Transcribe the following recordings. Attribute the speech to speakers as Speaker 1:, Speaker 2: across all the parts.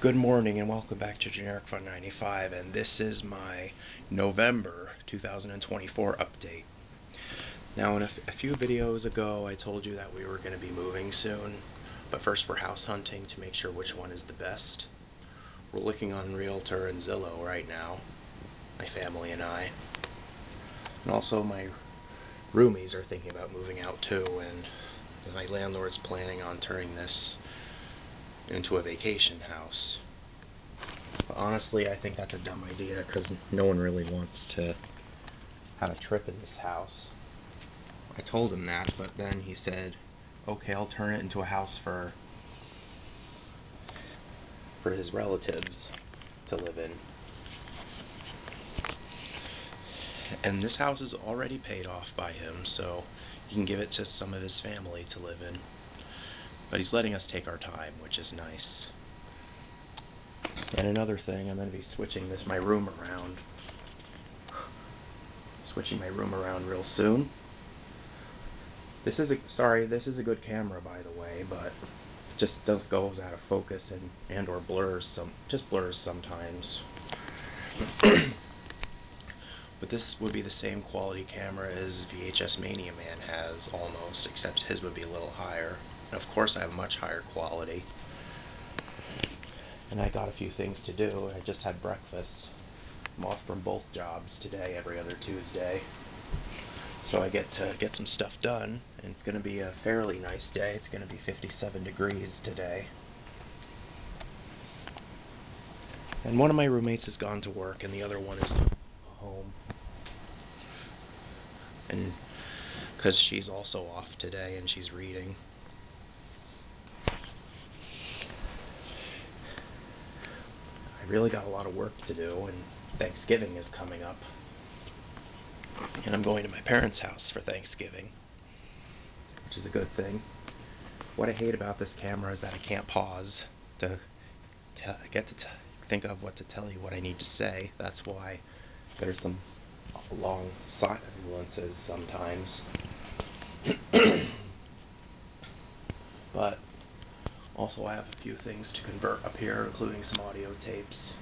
Speaker 1: Good morning and welcome back to Generic Fun 95 and this is my November 2024 update. Now in a, few videos ago I told you that we were going to be moving soon, but first we're house hunting to make sure which one is the best. We're looking on Realtor and Zillow right now, my family and I. And also my roomies are thinking about moving out too and my landlord's planning on turning this into a vacation house. But honestly, I think that's a dumb idea because no one really wants to have a trip in this house. I told him that, but then he said, okay, I'll turn it into a house for for his relatives to live in. And this house is already paid off by him, so he can give it to some of his family to live in. But he's letting us take our time, which is nice. And another thing, I'm going to be switching this my room around. Switching my room around real soon. This is a sorry, this is a good camera by the way, but it just does goes out of focus and and or blurs some just blurs sometimes. but this would be the same quality camera as VHS Mania Man has almost, except his would be a little higher. And of course I have much higher quality. And I got a few things to do. I just had breakfast. I'm off from both jobs today, every other Tuesday. So I get to get some stuff done, and it's going to be a fairly nice day. It's going to be 57 degrees today. And one of my roommates has gone to work, and the other one is home. And because she's also off today and she's reading. Really got a lot of work to do, and Thanksgiving is coming up. And I'm going to my parents' house for Thanksgiving, which is a good thing. What I hate about this camera is that I can't pause to get to think of what to tell you, what I need to say. That's why there's some long silences sometimes. but also, I have a few things to convert up here, including some audio tapes.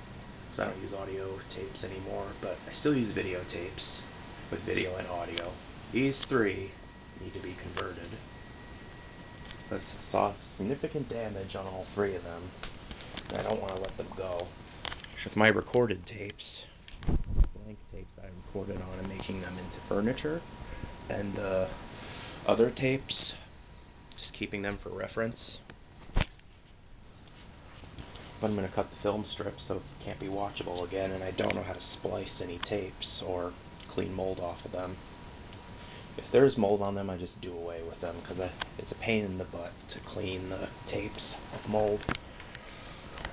Speaker 1: Because I don't use audio tapes anymore, but I still use videotapes with video and audio. These three need to be converted. I saw significant damage on all three of them. I don't want to let them go. With my recorded tapes, blank tapes that I recorded on and making them into furniture, and the other tapes, just keeping them for reference. But I'm going to cut the film strip so it can't be watchable again, and I don't know how to splice any tapes or clean mold off of them. If there's mold on them, I just do away with them because it's a pain in the butt to clean the tapes of mold.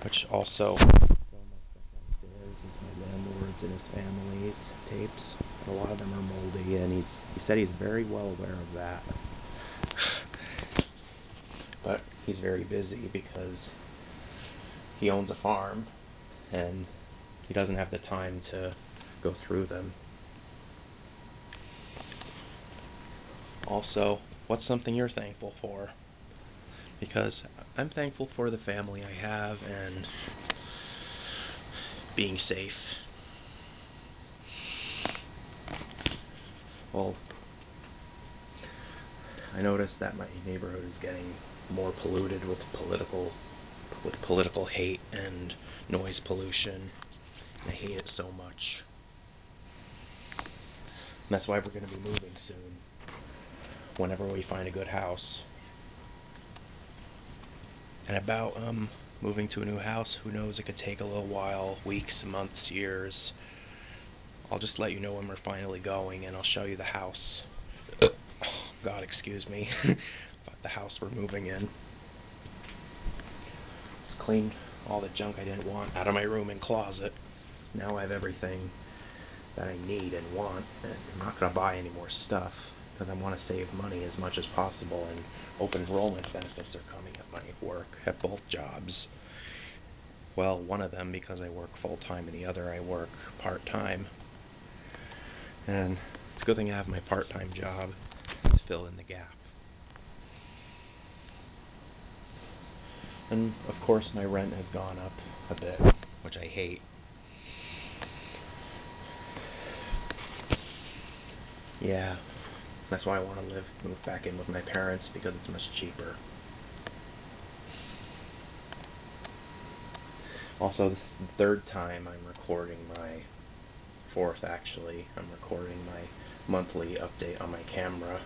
Speaker 1: Which also, is my landlord's and his family's tapes. a lot of them are moldy, and he's he said he's very well aware of that. but he's very busy because he owns a farm and he doesn't have the time to go through them. Also, what's something you're thankful for? Because I'm thankful for the family I have and being safe. Well, I noticed that my neighborhood is getting more polluted with political with political hate and noise pollution. I hate it so much. And that's why we're going to be moving soon. Whenever we find a good house. And about um, moving to a new house, who knows, it could take a little while weeks, months, years. I'll just let you know when we're finally going and I'll show you the house. God, excuse me. the house we're moving in cleaned all the junk I didn't want out of my room and closet. Now I have everything that I need and want, and I'm not going to buy any more stuff because I want to save money as much as possible, and open enrollment benefits are coming at my work at both jobs. Well, one of them because I work full time, and the other I work part time. And it's a good thing I have my part time job to fill in the gap. And of course, my rent has gone up a bit, which I hate. Yeah, that's why I want to live, move back in with my parents because it's much cheaper. Also, this is the third time I'm recording my fourth actually. I'm recording my monthly update on my camera.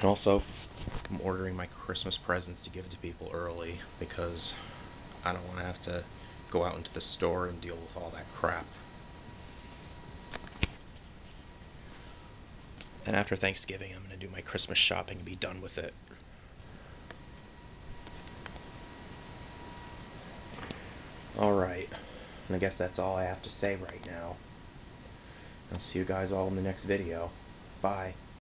Speaker 1: And also, I'm ordering my Christmas presents to give to people early because I don't want to have to go out into the store and deal with all that crap. And after Thanksgiving, I'm going to do my Christmas shopping and be done with it. Alright, and I guess that's all I have to say right now. I'll see you guys all in the next video. Bye.